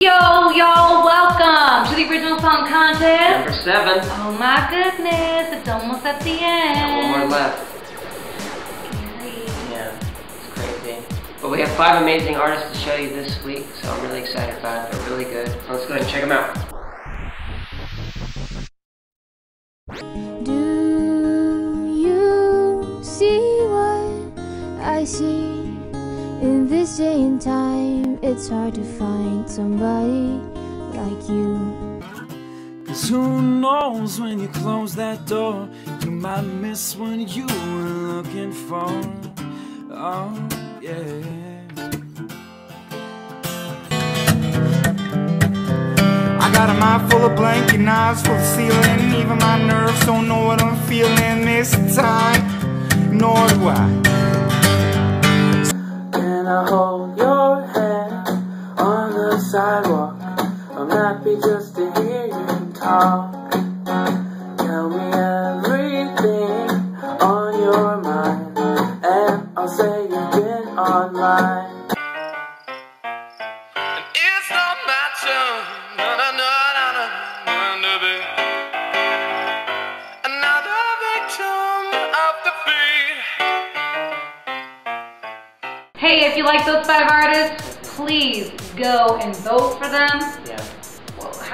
Yo, y'all, welcome to the original song contest. Number seven. Oh my goodness, it's almost at the end. Got one more left. Yeah, it's crazy. But we have five amazing artists to show you this week, so I'm really excited about it. They're really good. So let's go ahead and check them out. Do you see what I see? In this day and time, it's hard to find somebody like you. Cause who knows when you close that door, you might miss what you were looking for. Oh, yeah. I got a mind full of blank and eyes full of ceiling. Even my nerves don't know what I'm feeling this time, nor do I. Can I hold happy just to hear you talk. Tell me everything on your mind, and I'll say you've been online. It's not my turn, no, no, no, no, no, no, no, be another victim of defeat. Hey, if you like those five artists, please go and vote for them. Yeah.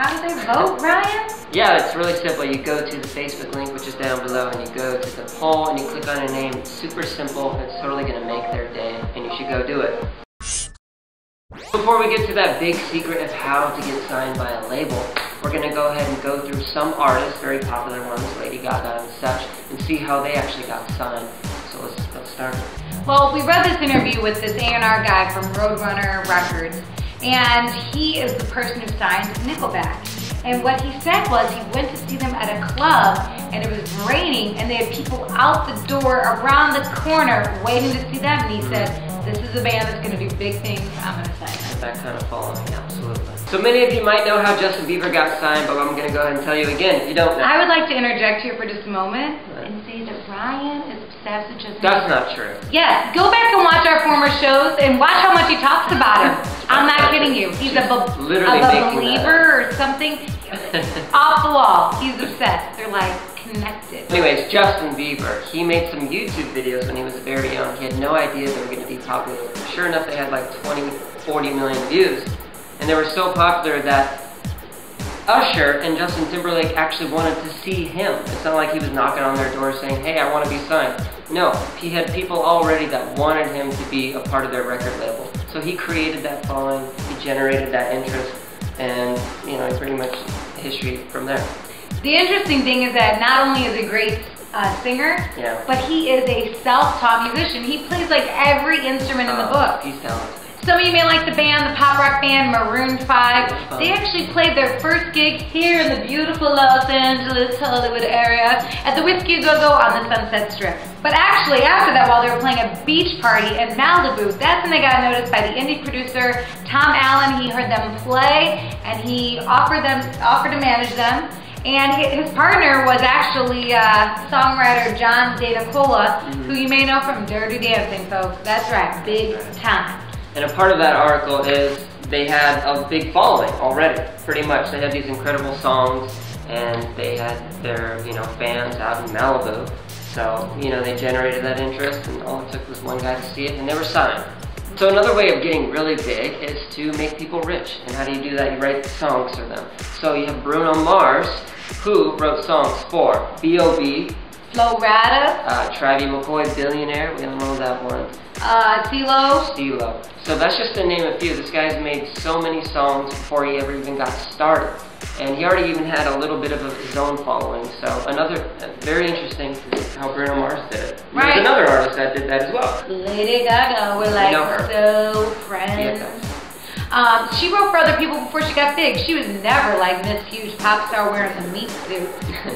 How do they vote, Ryan? Yeah, it's really simple. You go to the Facebook link, which is down below, and you go to the poll and you click on a name. It's super simple. It's totally going to make their day, and you should go do it. Before we get to that big secret of how to get signed by a label, we're going to go ahead and go through some artists, very popular ones, Lady Gaga and such, and see how they actually got signed. So let's, let's start. Well, we read this interview with this A&R guy from Roadrunner Records, and he is the person who signed Nickelback. And what he said was he went to see them at a club, and it was raining, and they had people out the door around the corner waiting to see them. And he said, "This is a band that's going to do big things. I'm going to sign them." That kind of following, absolutely. So many of you might know how Justin Bieber got signed, but I'm going to go ahead and tell you again if you don't know. I would like to interject here for just a moment say that Ryan is obsessed with That's not true. Yes, go back and watch our former shows and watch how much he talks about him. I'm not kidding you. He's a, be- Literally a believer or something. Off the wall. He's obsessed. They're like connected. Anyways, Justin Bieber, he made some YouTube videos when he was very young. He had no idea they were going to be popular. Sure enough, they had like 20, 40 million views. And they were so popular that Usher and Justin Timberlake actually wanted to see him. It's not like he was knocking on their door saying, hey, I want to be signed. No, he had people already that wanted him to be a part of their record label. So he created that following, he generated that interest, and, you know, it's pretty much history from there. The interesting thing is that not only is he a great uh, singer, Yeah. but he is a self-taught musician. He plays like every instrument in the Uh, book. He's talented. Some of you may like the band, the pop rock band Maroon 5. They actually played their first gig here in the beautiful Los Angeles, Hollywood area at the Whisky A Go Go on the Sunset Strip. But actually, after that, while they were playing a beach party in Malibu, that's when they got noticed by the indie producer Tom Allen. He heard them play and he offered them offered to manage them. And his partner was actually uh, songwriter John DeNicola, who you may know from Dirty Dancing, folks. That's right, big time. And a part of that article is they had a big following already, pretty much. They had these incredible songs and they had their, you know, fans out in Malibu. So, you know, they generated that interest and all it took was one guy to see it and they were signed. So another way of getting really big is to make people rich. And how do you do that? You write songs for them. So you have Bruno Mars, who wrote songs for B.O.B., Flo Rida, uh, Travis McCoy, Billionaire, we all know that one. uh, CeeLo, Stilo. So that's just to name a few. This guy's made so many songs before he ever even got started. And he already even had a little bit of a, his own following. So another, uh, very interesting how Bruno Mars did it. Right. There's another artist that did that as well. Lady Gaga We're like so friends. Yeah. Um, she wrote for other people before she got big. She was never like this huge pop star wearing the meat suit.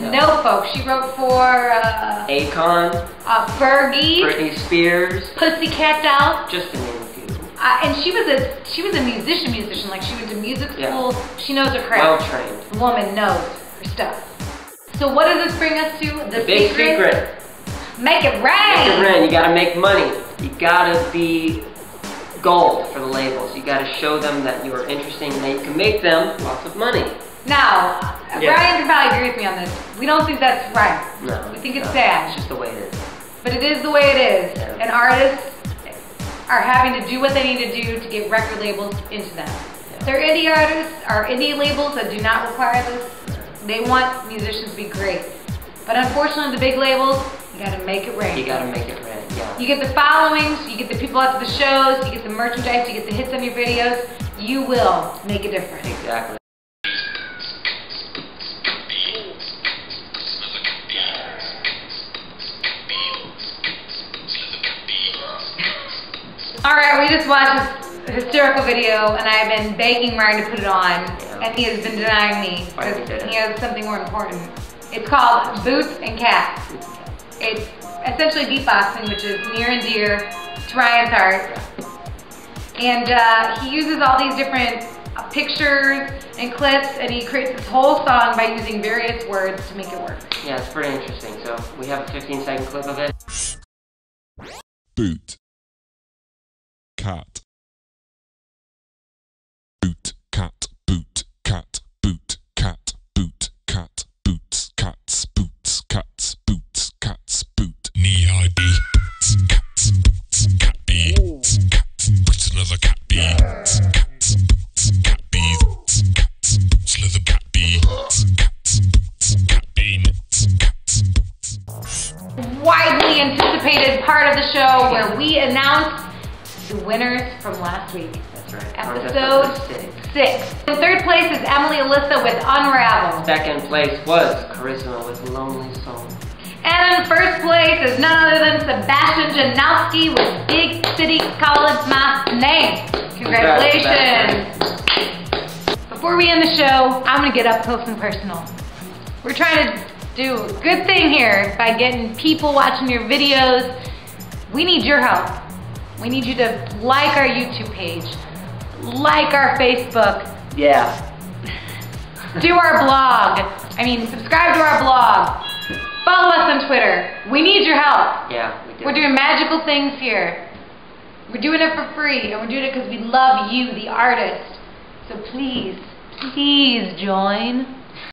No. no, folks. She wrote for uh, Akon, uh, Fergie, Britney Spears, Pussycat Dolls, just to name a few. uh, and she was a she was a musician. Musician, like she went to music Yeah. school. She knows her craft. Well trained. The woman knows her stuff. So what does this bring us to? The, The big secret. Make it rain. Make it rain. You gotta make money. You gotta be gold for the labels. You got to show them that you are interesting and that you can make them lots of money. Now, Yeah. Brian can probably agree with me on this. We don't think that's right. No, We think it's no, sad. It's just the way it is. But it is the way it is. Yeah. And artists are having to do what they need to do to get record labels into them. Yeah. They're indie artists or indie labels that do not require this. They want musicians to be great. But unfortunately, the big labels, you gotta make it rain. You got to make it right. You get the followings, you get the people out to the shows, you get the merchandise, you get the hits on your videos. You will make a difference. Exactly. All right, we just watched this hysterical video, and I've been begging Ryan to put it on, Yeah. and he has been denying me Why did he because he has something more important. It's called Boots and Cats. It's essentially beatboxing, which is near and dear to Ryan's heart. And uh, he uses all these different uh, pictures and clips, and he creates this whole song by using various words to make it work. Yeah, it's pretty interesting. So we have a 15 second clip of it. boot cat widely anticipated part of the show where we announce the winners from last week. That's right. Episode six. six. In third place is Emily Alyssa with Unravel. Second place was Charisma with Lonely Soul. And in first place is none other than Sebastian Janowski with Big City College My Name. Congratulations. Before we end the show, I'm gonna get up close and personal. We're trying to do a good thing here by getting people watching your videos. We need your help. We need you to like our YouTube page, like our Facebook, Yeah. do our blog. I mean, subscribe to our blog. Follow us on Twitter. We need your help. Yeah, we did. We're doing magical things here. We're doing it for free, and we're doing it because we love you, the artist. So please, please join.